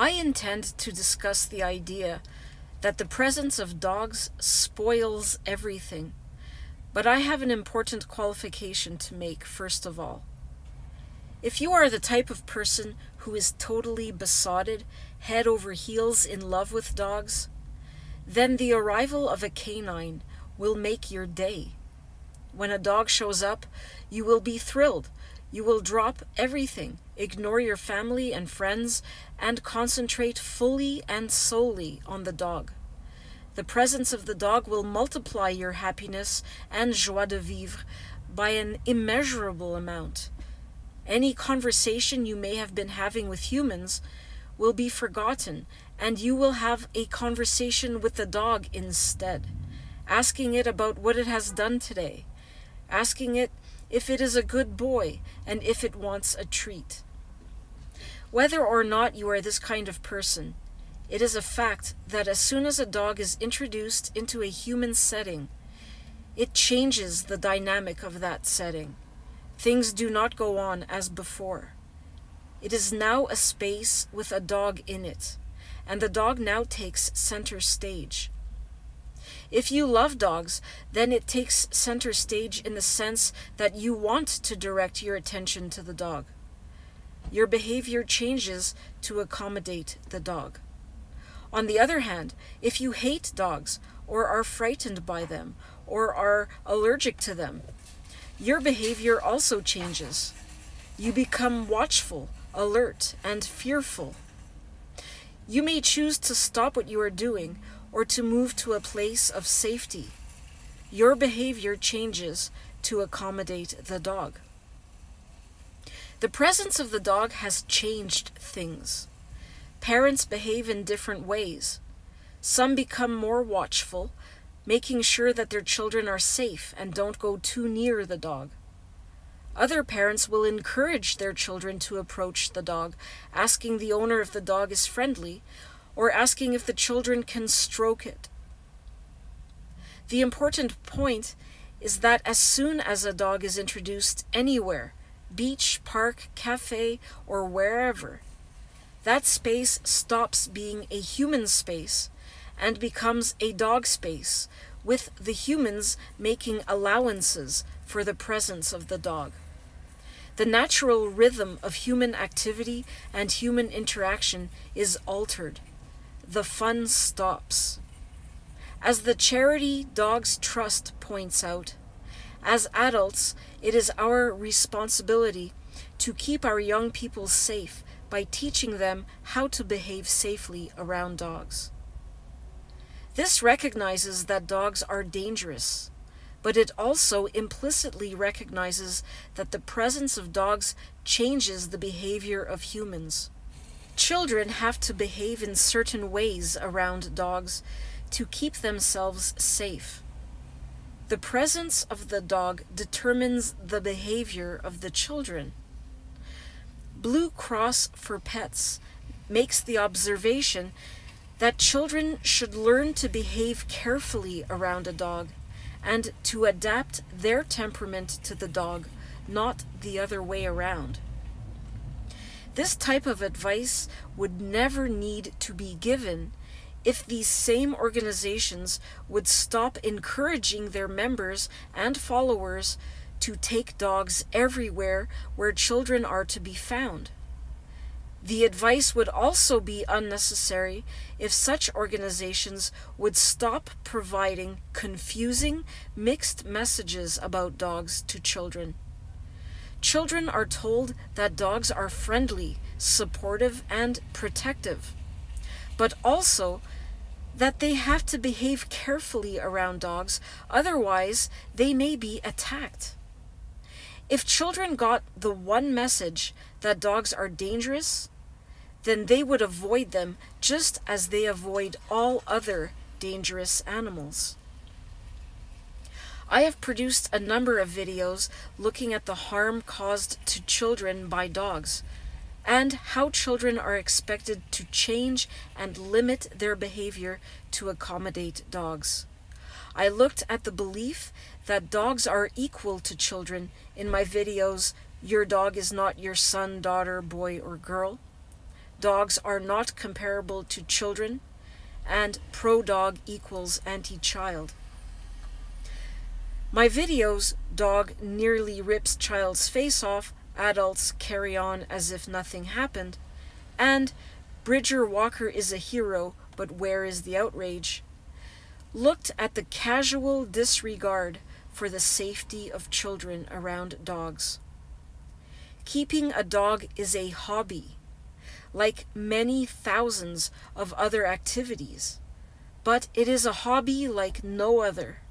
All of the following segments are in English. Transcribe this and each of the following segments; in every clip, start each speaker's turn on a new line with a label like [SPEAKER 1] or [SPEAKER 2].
[SPEAKER 1] I intend to discuss the idea that the presence of dogs spoils everything, but I have an important qualification to make first of all. If you are the type of person who is totally besotted, head over heels in love with dogs, then the arrival of a canine will make your day. When a dog shows up, you will be thrilled. You will drop everything, ignore your family and friends, and concentrate fully and solely on the dog. The presence of the dog will multiply your happiness and joie de vivre by an immeasurable amount. Any conversation you may have been having with humans will be forgotten, and you will have a conversation with the dog instead, asking it about what it has done today, asking it if it is a good boy and if it wants a treat. Whether or not you are this kind of person, it is a fact that as soon as a dog is introduced into a human setting, it changes the dynamic of that setting. Things do not go on as before. It is now a space with a dog in it, and the dog now takes center stage. If you love dogs, then it takes center stage in the sense that you want to direct your attention to the dog. Your behavior changes to accommodate the dog. On the other hand, if you hate dogs, or are frightened by them, or are allergic to them, your behavior also changes. You become watchful, alert, and fearful. You may choose to stop what you are doing or to move to a place of safety. Your behavior changes to accommodate the dog. The presence of the dog has changed things. Parents behave in different ways. Some become more watchful, making sure that their children are safe and don't go too near the dog. Other parents will encourage their children to approach the dog, asking the owner if the dog is friendly or asking if the children can stroke it. The important point is that as soon as a dog is introduced anywhere, beach, park, cafe, or wherever, that space stops being a human space and becomes a dog space, with the humans making allowances for the presence of the dog. The natural rhythm of human activity and human interaction is altered. The fun stops. As the charity Dogs Trust points out, as adults, it is our responsibility to keep our young people safe by teaching them how to behave safely around dogs. This recognizes that dogs are dangerous, but it also implicitly recognizes that the presence of dogs changes the behavior of humans. Children have to behave in certain ways around dogs to keep themselves safe. The presence of the dog determines the behavior of the children. Blue Cross for Pets makes the observation that children should learn to behave carefully around a dog and to adapt their temperament to the dog, not the other way around. This type of advice would never need to be given if these same organizations would stop encouraging their members and followers to take dogs everywhere where children are to be found. The advice would also be unnecessary if such organizations would stop providing confusing, mixed messages about dogs to children. Children are told that dogs are friendly, supportive, and protective, but also that they have to behave carefully around dogs, otherwise, they may be attacked. If children got the one message that dogs are dangerous, then they would avoid them just as they avoid all other dangerous animals. I have produced a number of videos looking at the harm caused to children by dogs and how children are expected to change and limit their behavior to accommodate dogs. I looked at the belief that dogs are equal to children in my videos Your Dog is Not Your Son, Daughter, Boy, or Girl, dogs are not comparable to children, and pro dog equals anti child. My videos, dog nearly rips child's face off, adults carry on as if nothing happened, and Bridger Walker is a hero, but where is the outrage? Looked at the casual disregard for the safety of children around dogs. Keeping a dog is a hobby, like many thousands of other activities, but it is a hobby like no other.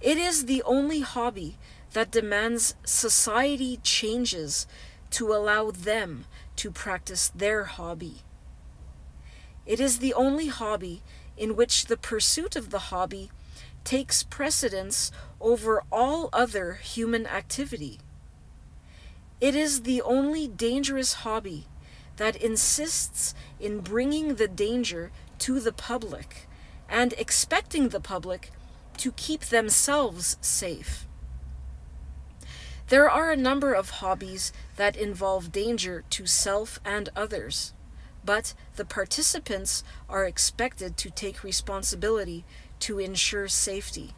[SPEAKER 1] It is the only hobby that demands society changes to allow them to practice their hobby. It is the only hobby in which the pursuit of the hobby takes precedence over all other human activity. It is the only dangerous hobby that insists in bringing the danger to the public and expecting the public to keep themselves safe. There are a number of hobbies that involve danger to self and others, but the participants are expected to take responsibility to ensure safety.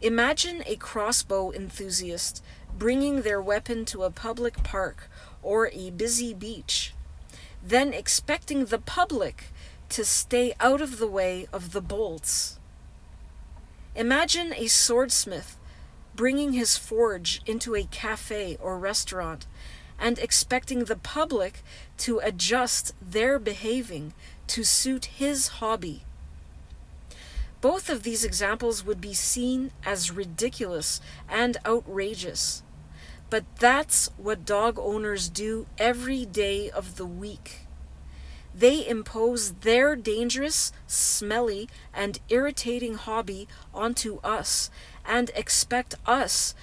[SPEAKER 1] Imagine a crossbow enthusiast bringing their weapon to a public park or a busy beach, then expecting the public to stay out of the way of the bolts. Imagine a swordsmith bringing his forge into a cafe or restaurant and expecting the public to adjust their behaving to suit his hobby. Both of these examples would be seen as ridiculous and outrageous. But that's what dog owners do every day of the week. They impose their dangerous, smelly, and irritating hobby onto us and expect us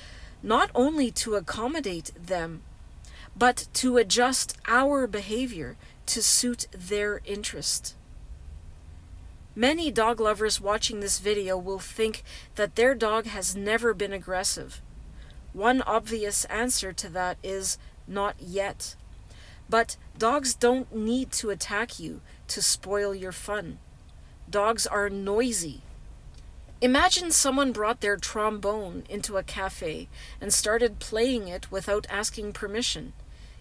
[SPEAKER 1] not only to accommodate them, but to adjust our behavior to suit their interest. Many dog lovers watching this video will think that their dog has never been aggressive. One obvious answer to that is not yet. But dogs don't need to attack you to spoil your fun. Dogs are noisy. Imagine someone brought their trombone into a cafe and started playing it without asking permission.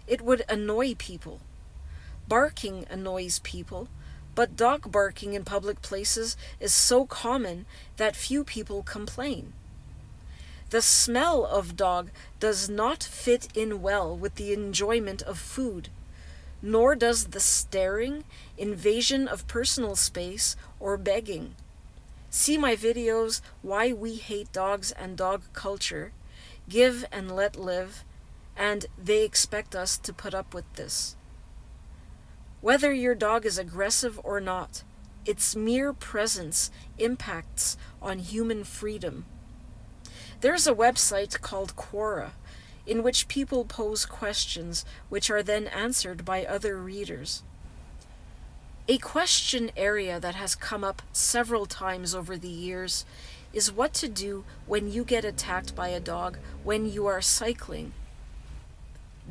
[SPEAKER 1] It would annoy people. Barking annoys people, but dog barking in public places is so common that few people complain. The smell of dog does not fit in well with the enjoyment of food, nor does the staring, invasion of personal space, or begging. See my videos, Why We Hate Dogs and Dog Culture, Give and Let Live, and they expect us to put up with this. Whether your dog is aggressive or not, its mere presence impacts on human freedom. There's a website called Quora in which people pose questions which are then answered by other readers. A question area that has come up several times over the years is what to do when you get attacked by a dog when you are cycling.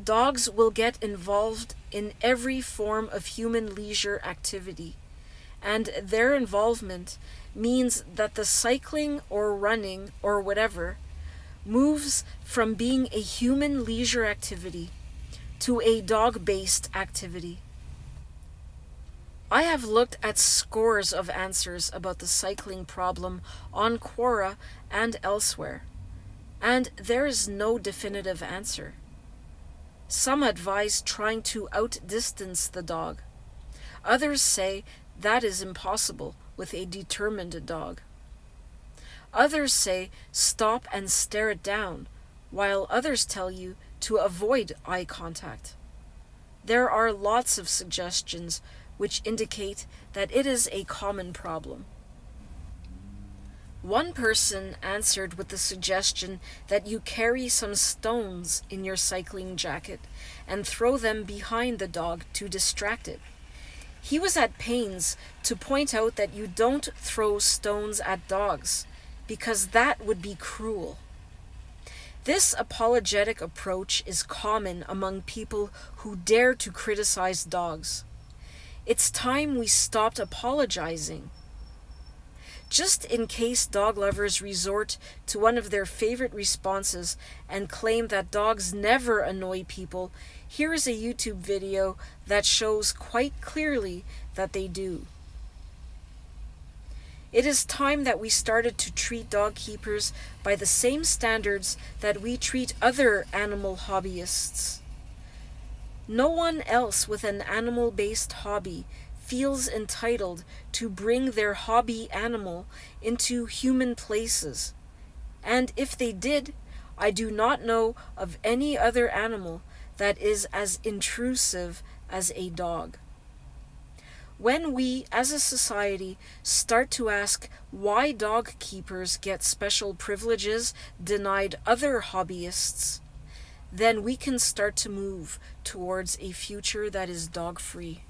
[SPEAKER 1] Dogs will get involved in every form of human leisure activity, and their involvement means that the cycling or running or whatever moves from being a human leisure activity to a dog based activity. I have looked at scores of answers about the cycling problem on Quora and elsewhere, and there is no definitive answer. Some advise trying to outdistance the dog. Others say that is impossible with a determined dog. Others say stop and stare it down, while others tell you to avoid eye contact. There are lots of suggestions which indicate that it is a common problem. One person answered with the suggestion that you carry some stones in your cycling jacket and throw them behind the dog to distract it. He was at pains to point out that you don't throw stones at dogs because that would be cruel. This apologetic approach is common among people who dare to criticize dogs. It's time we stopped apologizing. Just in case dog lovers resort to one of their favorite responses and claim that dogs never annoy people, here is a YouTube video that shows quite clearly that they do. It is time that we started to treat dog keepers by the same standards that we treat other animal hobbyists. No one else with an animal based hobby feels entitled to bring their hobby animal into human places. And if they did, I do not know of any other animal that is as intrusive as a dog. When we, as a society, start to ask why dog keepers get special privileges denied other hobbyists, then we can start to move towards a future that is dog free.